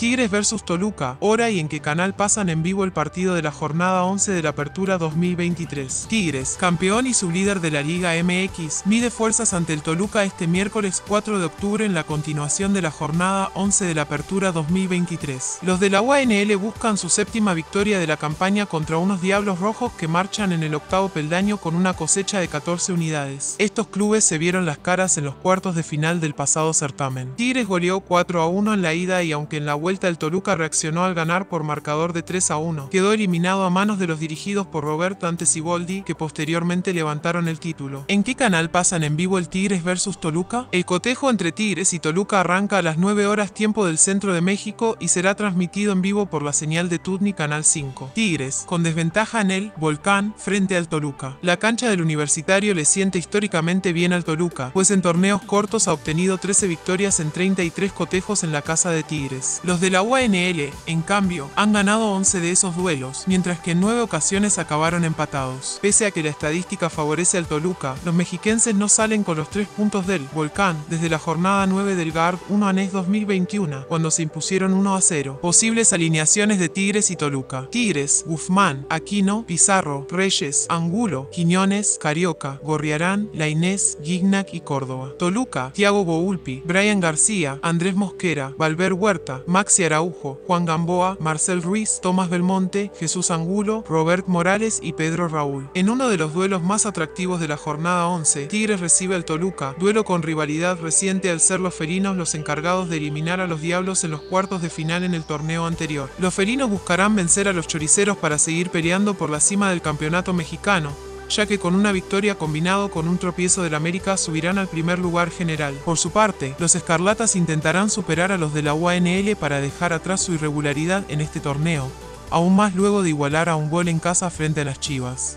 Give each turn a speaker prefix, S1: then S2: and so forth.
S1: Tigres vs Toluca, hora y en qué canal pasan en vivo el partido de la jornada 11 de la Apertura 2023. Tigres, campeón y sublíder de la Liga MX, mide fuerzas ante el Toluca este miércoles 4 de octubre en la continuación de la jornada 11 de la Apertura 2023. Los de la UNL buscan su séptima victoria de la campaña contra unos Diablos Rojos que marchan en el octavo peldaño con una cosecha de 14 unidades. Estos clubes se vieron las caras en los cuartos de final del pasado certamen. Tigres goleó 4 a 1 en la ida y aunque en la vuelta el Toluca reaccionó al ganar por marcador de 3 a 1. Quedó eliminado a manos de los dirigidos por Roberto Antesiboldi, que posteriormente levantaron el título. ¿En qué canal pasan en vivo el Tigres versus Toluca? El cotejo entre Tigres y Toluca arranca a las 9 horas tiempo del centro de México y será transmitido en vivo por la señal de Tutni Canal 5. Tigres, con desventaja en el Volcán frente al Toluca. La cancha del Universitario le siente históricamente bien al Toluca, pues en torneos cortos ha obtenido 13 victorias en 33 cotejos en la casa de Tigres. Los de la UNL, en cambio, han ganado 11 de esos duelos, mientras que en 9 ocasiones acabaron empatados. Pese a que la estadística favorece al Toluca, los mexiquenses no salen con los 3 puntos del Volcán desde la jornada 9 del GARD 1 ANES 2021, cuando se impusieron 1 a 0. Posibles alineaciones de Tigres y Toluca. Tigres, Guzmán, Aquino, Pizarro, Reyes, Angulo, Quiñones, Carioca, Gorriarán, Lainés, Gignac y Córdoba. Toluca, Thiago Boulpi, Brian García, Andrés Mosquera, Valver Huerta, Maxi Araujo, Juan Gamboa, Marcel Ruiz, Tomás Belmonte, Jesús Angulo, Robert Morales y Pedro Raúl. En uno de los duelos más atractivos de la jornada 11, Tigres recibe al Toluca, duelo con rivalidad reciente al ser los felinos los encargados de eliminar a los Diablos en los cuartos de final en el torneo anterior. Los felinos buscarán vencer a los choriceros para seguir peleando por la cima del campeonato mexicano, ya que con una victoria combinado con un tropiezo del América subirán al primer lugar general. Por su parte, los Escarlatas intentarán superar a los de la UANL para dejar atrás su irregularidad en este torneo, aún más luego de igualar a un gol en casa frente a las Chivas.